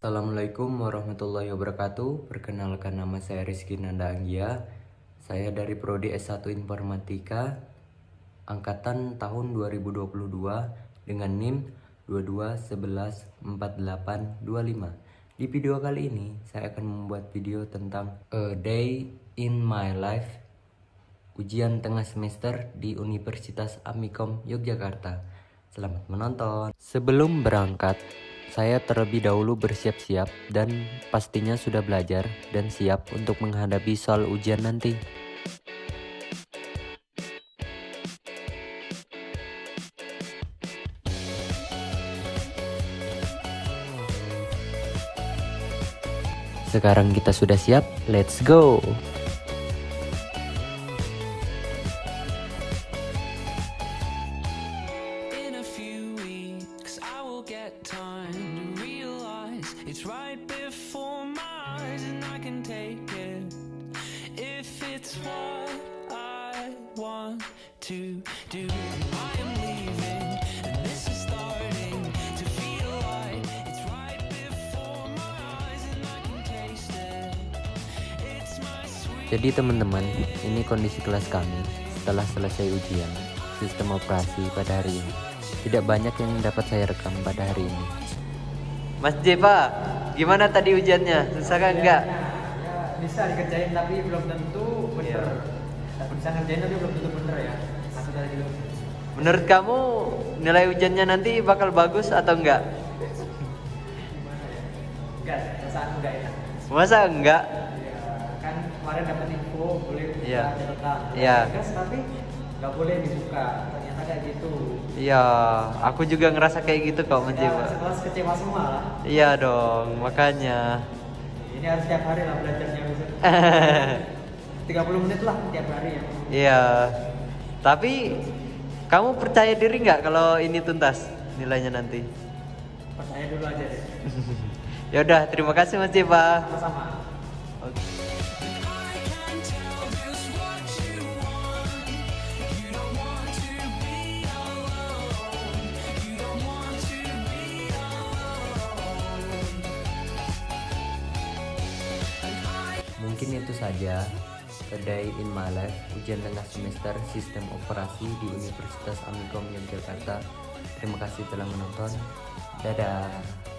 Assalamualaikum warahmatullahi wabarakatuh. Perkenalkan nama saya Rizky Nanda Anggia. Saya dari prodi S1 Informatika angkatan tahun 2022 dengan NIM 22114825. Di video kali ini saya akan membuat video tentang A Day in My Life ujian tengah semester di Universitas Amikom Yogyakarta. Selamat menonton. Sebelum berangkat, saya terlebih dahulu bersiap-siap dan pastinya sudah belajar dan siap untuk menghadapi soal ujian nanti. Sekarang kita sudah siap, let's go! It's right before my eyes, and I can take it if it's what I want to do. I am leaving, and this is starting to feel like it's right before my eyes, and I can taste it. It's my sweet. Jadi teman-teman, ini kondisi kelas kami setelah selesai ujian sistem operasi pada hari ini. Tidak banyak yang dapat saya rekam pada hari ini. Mas J, Pak, gimana tadi ujiannya? Susah kan enggak? ya bisa dikerjain tapi belum tentu bener bisa ngerjain tapi belum tentu bener ya itu Menurut kamu nilai ujiannya nanti bakal bagus atau enggak? ya enggak perasaan enggak enak Masa enggak? ya kan kemarin dapat info boleh Iya. catatan Iya. Tugas, tapi nggak boleh dibuka ternyata kayak gitu Iya, aku juga ngerasa kayak gitu kok Mas J, ya, sekelas kecewa semua lah Iya dong, makanya. ini harus tiap hari lah belajarnya bisa 30 menit lah tiap hari ya Iya. Tapi kamu percaya diri nggak kalau ini tuntas nilainya nanti? percaya dulu aja deh Ya udah, terima kasih Mas Pak. sama-sama saja A in My Life ujian tengah semester sistem operasi di Universitas Amikom Yogyakarta. Terima kasih telah menonton. Dadah.